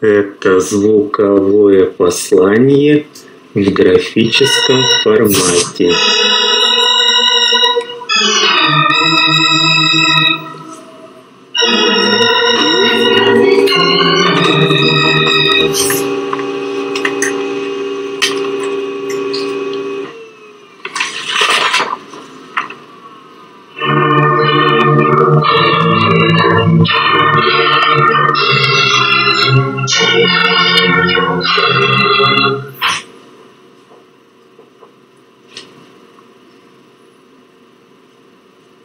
Это звуковое послание в графическом формате.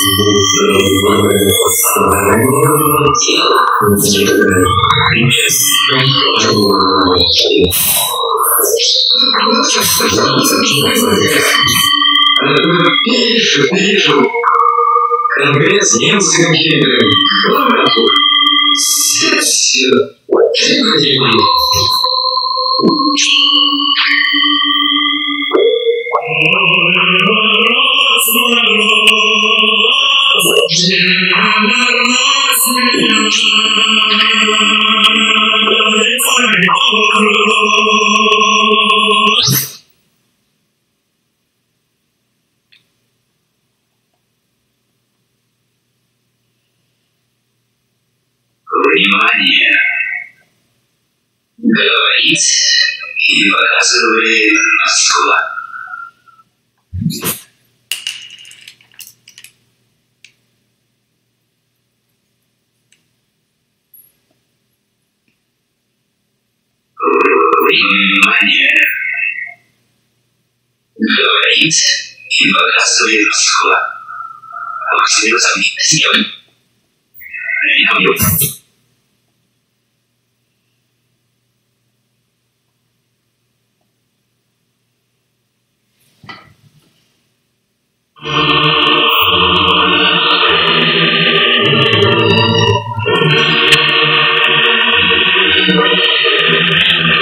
Это звуковое послание в графическом формате. Звуковое послание в графическом формате. Вижу, вижу. mañana. Lo veis y lo habrás oído sola. Auxilios a mi misión. Thank you.